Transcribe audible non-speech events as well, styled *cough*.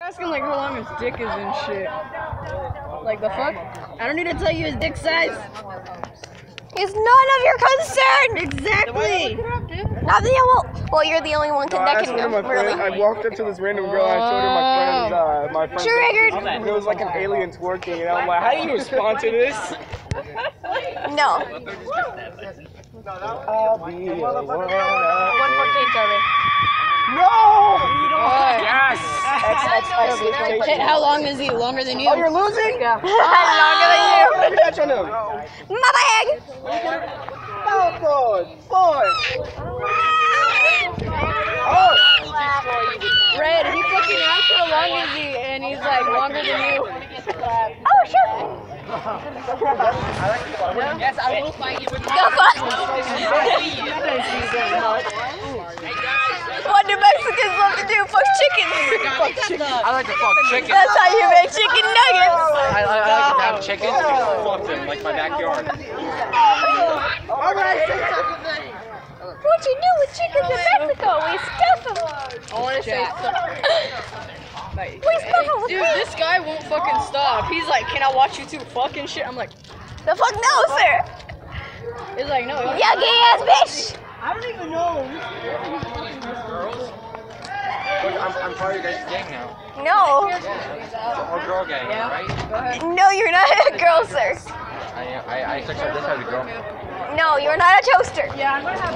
asking like how long his dick is and shit. Like the fuck? I don't need to tell you his dick size. It's none of your concern. Exactly. Not the you will. Well, you're the only one So I that can one of my know. Really. friends. I walked up to this random girl. I showed her my friend's. Uh, my friend's. Triggered. And it was like an alien twerking, and I'm like, how do you respond to this? No. I'll be a one. One more game, Jarvis. No! What? Yes! Hit, vacation. how long is he? Longer than you? Oh, you're losing? Yeah. *laughs* Longer than you. Let me catch on him. My bag. Falcon! Boy! Oh! Red, he fucking asked how long is he, and he's like longer than you. Oh, sure. *laughs* Yes, I will fight you with Go *laughs* fuck. What do Mexicans love to oh do? Fuck chickens. I like to fuck chickens. That's how you make chicken nuggets. I, I, I like to have chickens and fuck them like my backyard. All right, say something. What you do with chickens in Mexico? We stuff them. I want to say *laughs* We stuff them with Dude, this guy won't fucking stop. He's like, can I watch you two fucking shit? I'm like, The fuck no, sir. he's like, no. You gay ass bitch. Look, I'm, I'm part of your guys' gang now. No. Or girl gang, right? No, you're not a girl, sir. I, I, I sex out this as a girl. No, you're not a toaster. Yeah, I'm gonna have